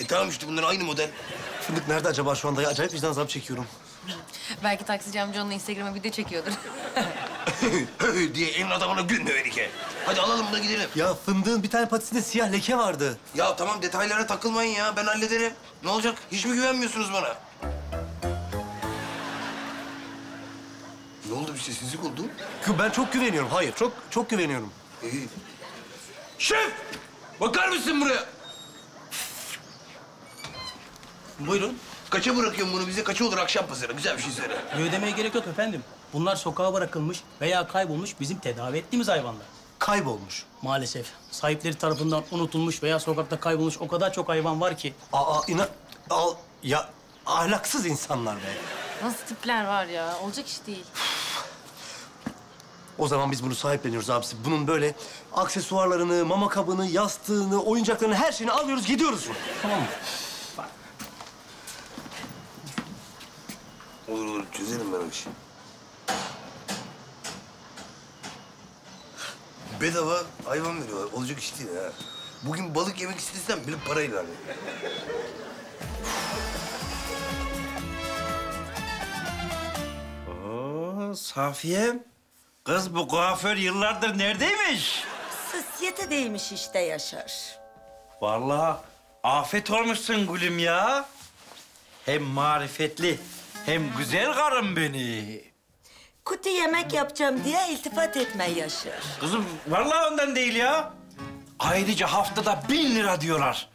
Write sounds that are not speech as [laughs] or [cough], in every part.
E tamam işte bunlar aynı model. Fındık nerede acaba şu anda? Ya, acayip vicdan azabı çekiyorum. Belki taksici amca onunla Instagram'a video çekiyordur. [laughs] diye elin adamına gülme Melike. Hadi alalım da gidelim. Ya fındığın bir tane patisinde siyah leke vardı. Ya tamam detaylara takılmayın ya. Ben hallederim. Ne olacak? Hiç mi güvenmiyorsunuz bana? Ne oldu bir sessizlik oldu? Gü- Ben çok güveniyorum. Hayır, çok çok güveniyorum. İyi. Şef! Bakar mısın buraya? Buyurun. Kaça bırakıyorsun bunu bize? Kaça olur akşam pazarı? Güzel bir şey söyle. Ödemeye gerek yok efendim. Bunlar sokağa bırakılmış veya kaybolmuş bizim tedavi ettiğimiz hayvanlar. Kaybolmuş. Maalesef sahipleri tarafından unutulmuş veya sokakta kaybolmuş o kadar çok hayvan var ki. Aa, inan... Al, ya ahlaksız insanlar be. Nasıl tipler var ya? Olacak iş değil. O zaman biz bunu sahipleniyoruz abisi. Bunun böyle aksesuarlarını, mama kabını, yastığını, oyuncaklarını, her şeyini alıyoruz, gidiyoruz. Tamam mı? Çözerim ben o işi. Bedava hayvan veriyorlar. Olacak iş değil ha. Bugün balık yemek istesem bile parayla hani. Oo, Safiye. Kız bu kuaför yıllardır neredeymiş? Sosyetedeymiş işte Yaşar. Vallahi afet olmuşsun gülüm ya. Hem marifetli hem güzel karım beni. Kutu yemek yapacağım diye iltifat etme Yaşar. Kızım vallahi ondan değil ya. Ayrıca haftada bin lira diyorlar.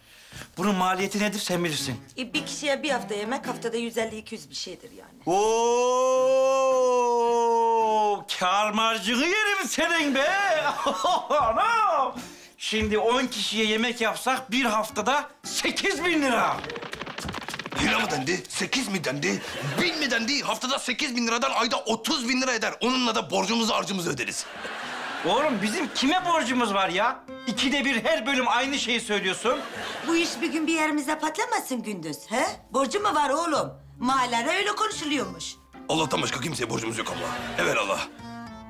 Bunun maliyeti nedir sen bilirsin. E, bir kişiye bir hafta yemek haftada 150-200 bir şeydir yani. Oo, kâr marjını yerim senin be. [laughs] Anam. Şimdi on kişiye yemek yapsak bir haftada sekiz bin lira. Lira mı dendi? Sekiz mi dendi? Bin mi dendi? Haftada sekiz bin liradan ayda otuz bin lira eder. Onunla da borcumuzu harcımızı öderiz. Oğlum bizim kime borcumuz var ya? İkide bir her bölüm aynı şeyi söylüyorsun. Bu iş bir gün bir yerimizde patlamasın Gündüz, he? Borcu mu var oğlum? Mahallede öyle konuşuluyormuş. Allah'tan başka kimseye borcumuz yok abla. Evelallah.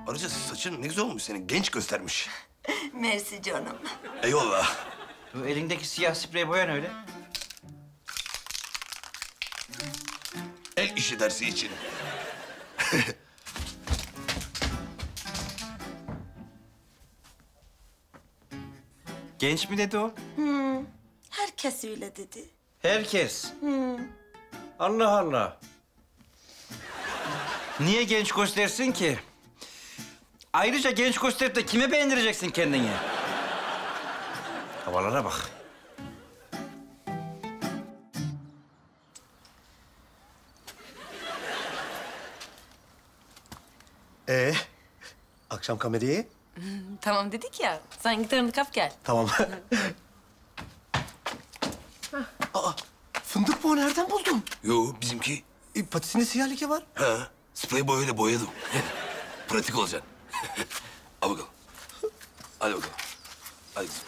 Ayrıca saçın ne güzel olmuş senin. Genç göstermiş. [laughs] Mersi canım. Eyvallah. Bu elindeki siyah sprey boyan öyle. İşi dersi için. [laughs] Genç mi dedi o? Herkes öyle dedi. Herkes. Allah Allah. Niye genç göstersin ki? Ayrıca genç gösterip de kime beğendireceksin kendini? Havalara bak. Ee, akşam kamerayı. Tamam dedik ya. Sen gitarını kap gel. Tamam. [laughs] Aa, fındık bu nereden buldun? Yo bizimki. E, patisinde siyah leke var. Ha, sprey boyayla boyadım. [laughs] Pratik olacaksın. [laughs] Al bakalım. Hadi bakalım. Hadi kızım.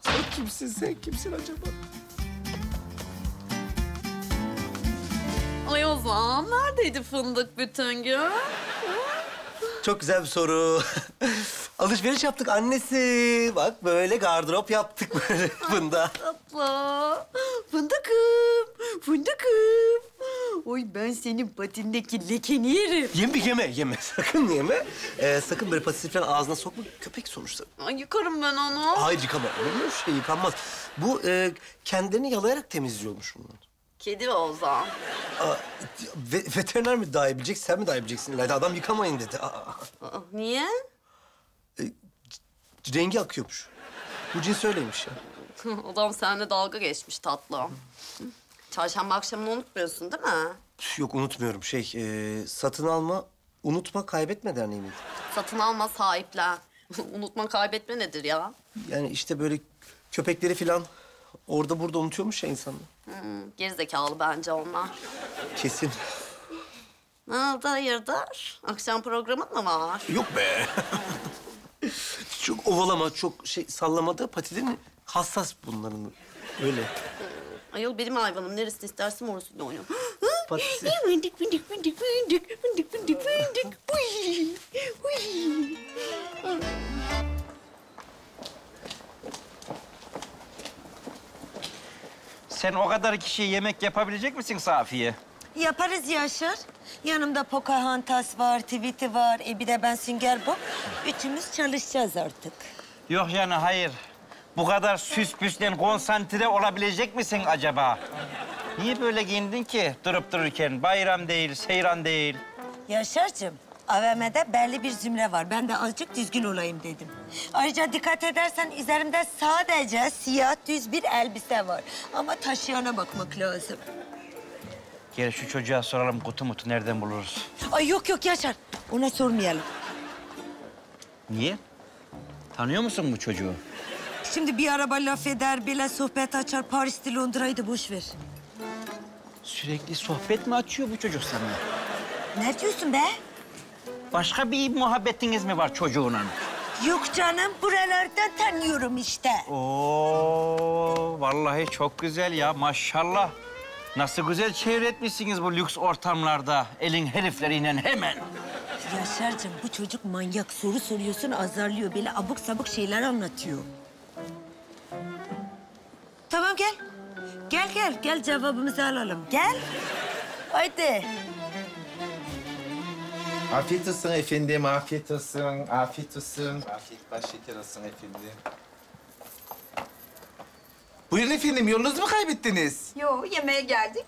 Sen kimsin, sen kimsin acaba? Ozan, neredeydi fındık bütün gün? Çok güzel bir soru. [laughs] Alışveriş yaptık annesi. Bak böyle gardırop yaptık böyle [laughs] bunda. Abla, fındıkım, fındıkım. Oy ben senin patindeki lekeni yerim. Yeme yeme, yeme. [laughs] Sakın yeme. Ee, sakın böyle patisi falan ağzına sokma. Köpek sonuçta. Ay yıkarım ben onu. Hayır yıkama. Olur mu? Şey yıkanmaz. Bu e, kendilerini yalayarak temizliyormuş bunlar. Kedi ve Ozan. Aa, ve, veteriner mi daha iyi bilecek, sen mi daha iyi bileceksin? İlayda adam yıkamayın dedi. Aa, Aa, niye? rengi akıyormuş. Bu cins öyleymiş ya. [laughs] Adam seninle dalga geçmiş tatlım. Çarşamba akşamını unutmuyorsun değil mi? Yok unutmuyorum. Şey, e, satın alma, unutma, kaybetme derneği miydi? Satın alma sahiplen. [laughs] Unutma kaybetme nedir ya? Yani işte böyle köpekleri falan orada burada unutuyormuş ya insanlar. Hmm, gerizekalı bence onlar. Kesin. Ne oldu hayırdır? Akşam programın mı var? Yok be. [laughs] çok ovalama, çok şey sallama da patilerin hassas bunların. Öyle. Ayol benim hayvanım. Neresini istersen orasında oynuyor. [gasps] Patisi. [gasps] Fındık, fındık, fındık, fındık, fındık, fındık, fındık. Uy, uy. [laughs] Sen o kadar kişiye yemek yapabilecek misin Safiye? Yaparız Yaşar. Yanımda Pocahontas var, Tweety var. E bir de ben Sünger Bob. Üçümüz çalışacağız artık. Yok yani hayır. Bu kadar süs püslen konsantre olabilecek misin acaba? Niye böyle giyindin ki durup dururken? Bayram değil, seyran değil. Yaşar'cığım, AVM'de belli bir zümre var. Ben de azıcık düzgün olayım dedim. Ayrıca dikkat edersen üzerimde sadece siyah düz bir elbise var. Ama taşıyana bakmak lazım. Gel şu çocuğa soralım kutu mutu nereden buluruz? Ay yok yok Yaşar, ona sormayalım. Niye? Tanıyor musun bu çocuğu? Şimdi bir araba laf eder, bile sohbet açar. Paris'te Londra'yı da boş ver. Sürekli sohbet mi açıyor bu çocuk sana? Ne diyorsun be? Başka bir muhabbetiniz mi var çocuğunla? Yok canım, buralardan tanıyorum işte. Oo, vallahi çok güzel ya maşallah. Nasıl güzel çevretmişsiniz bu lüks ortamlarda elin herifleriyle hemen. Yaşar'cığım bu çocuk manyak. Soru soruyorsun azarlıyor. Böyle abuk sabuk şeyler anlatıyor. Tamam gel. Gel gel. Gel cevabımızı alalım. Gel. Haydi. Afiyet olsun efendim, afiyet olsun, afiyet olsun. Afiyet baş şeker olsun efendim. Buyurun efendim, yolunuzu mu kaybettiniz? Yo, yemeğe geldik.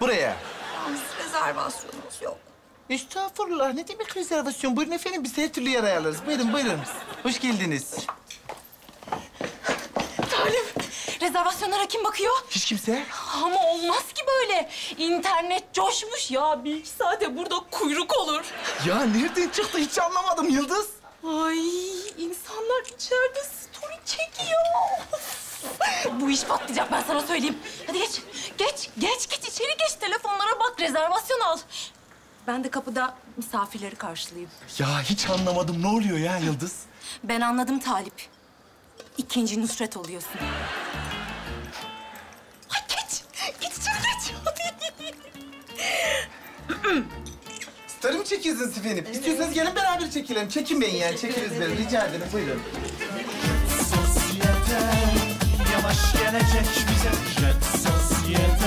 Buraya. Yalnız rezervasyonumuz yok. Estağfurullah, ne demek rezervasyon? Buyurun efendim, biz her türlü yer ayarlarız. Buyurun, buyurun. Hoş geldiniz. Rezervasyonlara kim bakıyor? Hiç kimse? Ama olmaz ki böyle. İnternet coşmuş ya. Bir iki saate burada kuyruk olur. Ya nereden çıktı hiç anlamadım Yıldız. Ay, insanlar içeride story çekiyor. Bu iş patlayacak ben sana söyleyeyim. Hadi geç, geç, geç, geç içeri geç. Telefonlara bak, rezervasyon al. Ben de kapıda misafirleri karşılayayım. Ya hiç anlamadım, ne oluyor ya Yıldız? Ben anladım Talip. İkinci Nusret oluyorsun. Çekiyorsunuz efendim? İstiyorsanız gelin beraber çekelim. Çekinmeyin yani, çekeriz böyle. Rica ederim, buyurun. Sosyete Yavaş gelecek bize Jet sosyete